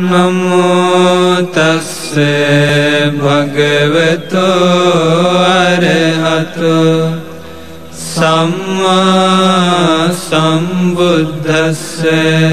නමෝතස්සේ භගවතෝ අරහතු සම්මා සම්බුද්ධස්සේ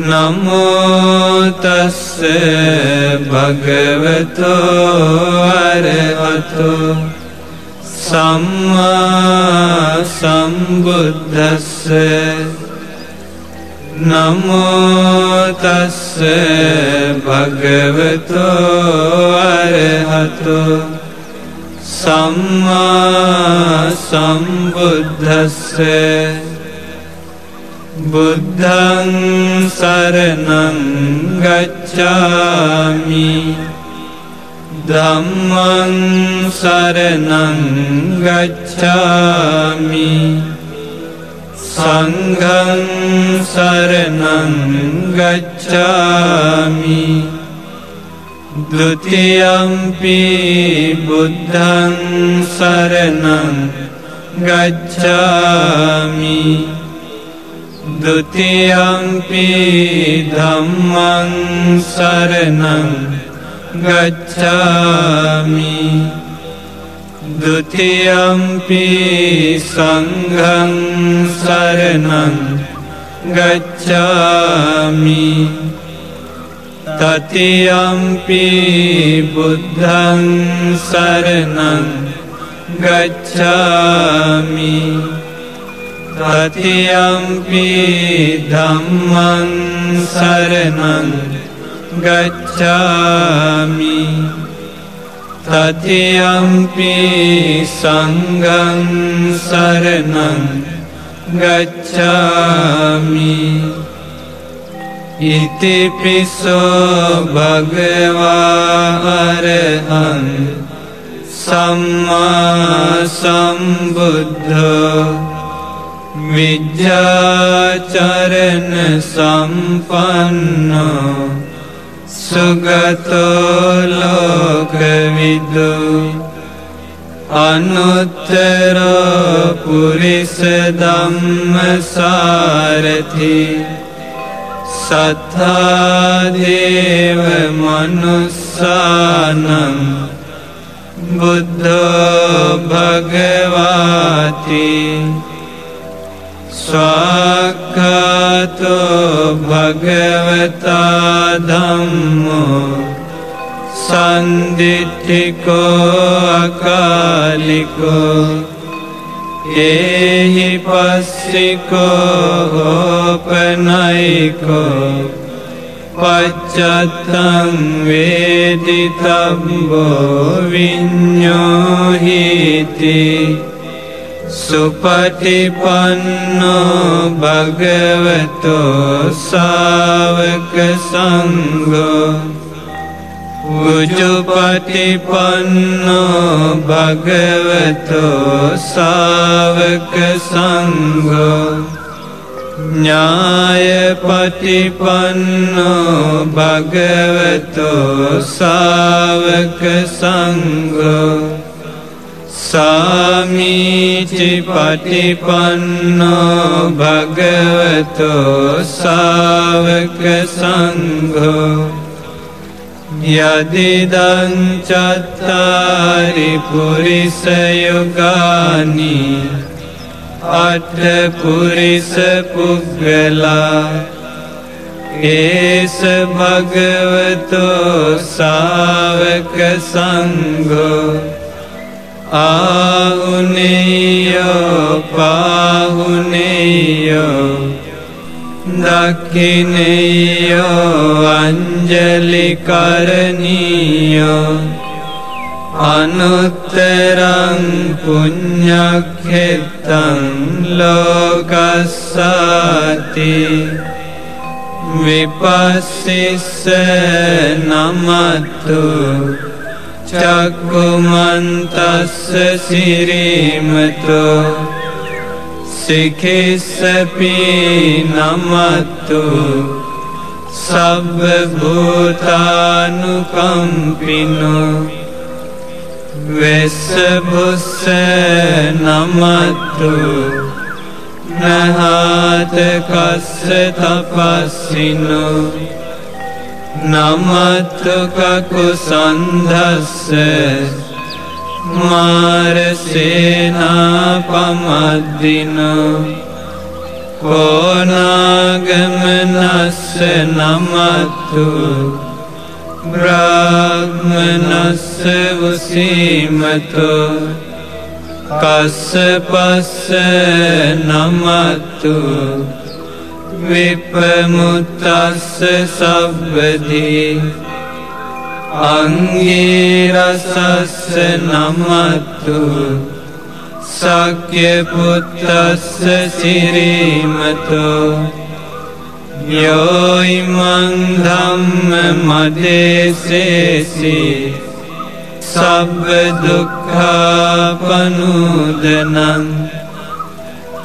නමෝතස්සේ භගවතෝ අරහතු සම්මා සම්බුද්ධස්සේ නමෝතස්ස භගවතෝ අරහතු සම්මා සම්බුද්ධස්ස බුද්ධං සරණං ගච්ඡාමි ධම්මං සරණං ගච්ඡාමි सङ्घं शरणं गच्छामि। द्वितीयम्पि बुद्धं शरणं गच्छामि। पि धम्मं शरणं गच्छामि। द्वितीयंपि सङ्घं शरणं गच्छामि। तथीयंपि बुद्धं शरणं गच्छामि। तथीयं धम्मं शरणं गच्छामि। तथिमपि सङ्गं शरणं गच्छामि। इति पिशो स्वभगवारन् सम्मबुद्ध विद्यचरण विद्याचरणसम्पन्न सुगतो लोकविदु। अनुत्तरपुरुषदं पुरिषदम्मसारथि शथाधेव मनुस्सानम् बुद्ध भगवति। साक्षातो भगवता धम्मो सन्दिको अकालिको एहि हेहि गोपनैको पचत वेदितो विन्यहिति। सुपतिपन्नो भगवतो सावकसङ्गो। सङ्गो भगवतो सावकसङ्गो। न्यायपतिपन्नो भगवतो सावकसङ्गो। सापन्नो भगवतो सावकसङ्घो। यदिदं सवकसङ्गी अटपुरुष पुगला एष भगवतो सावकसङ्घो। ौनि पावनय दक्षिण अञ्जलिकर्णीय अनुत्तरं पुण्यक्षेत्रं लोकसति विपशिष नमतु චක්කුමන්තස්ස සිරීමතු සිකෙස්සපි නමත්තු සබ්බභූතානුකම්පිනු වෙස්සබුස්ස නමත්තු නහාතකස්ස තපස්සිනු नमतु कुसन्धस्य मार् को नागमनस्य नमतु ब्राह्मणस्य उसीमतु कस् पश नमतु විපමුත්තස්ස සබ්බදී අංගේරසස්ස නමත්තු සක්්‍යපුත්තස්ස සිරීමතෝ යෝයිමංධම්ම මදේසේසි සබ්බ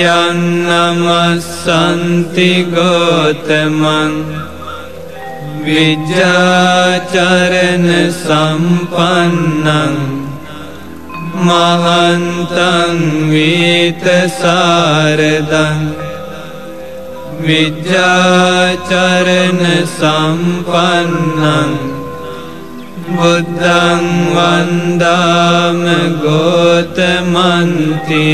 यन्नमस्सन्ति गोतमन् विद्याचरण महन्तं वीतसारदम् वित बुद्धं वन्दाम गोतमन्ति